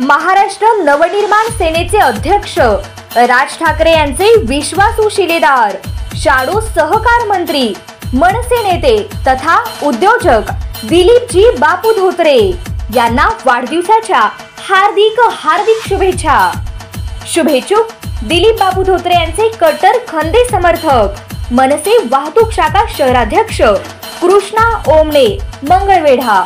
महाराष्ट्र नवनिर्माण सेनेचे अध्यक्ष. राज ठाकरे यांचे विश्वासू शिलेदार. शाडू सहकार मंत्री. मनसे नेते तथा उद्योजक दिलीपजी बापू धोत्रे यांना वाढदिवसाच्या हार्दिक हार्दिक शुभेच्छा. शुभेच्छुक दिलीप बापू धोत्रे यांचे कट्टर खंदे समर्थक. मनसे वाहतूक शाखा शहराध्यक्ष कृष्णा ओमणे मंगळवेढा.